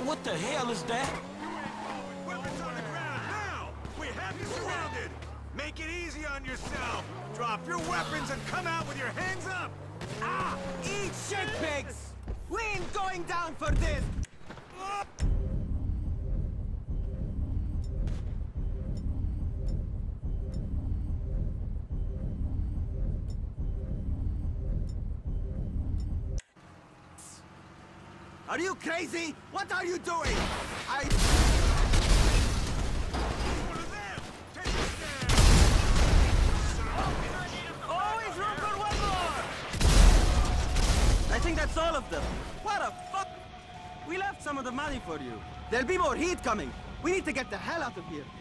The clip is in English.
Now what the hell is that? Weapons on the ground, now! We have you surrounded! Make it easy on yourself! Drop your weapons and come out with your hands up! Ah! Eat shit pigs! We ain't going down for this! Are you crazy? What are you doing? I... One of them! Take it down! Always room for one more! I think that's all of them. What a fuck! We left some of the money for you. There'll be more heat coming. We need to get the hell out of here. Suspect brought to here.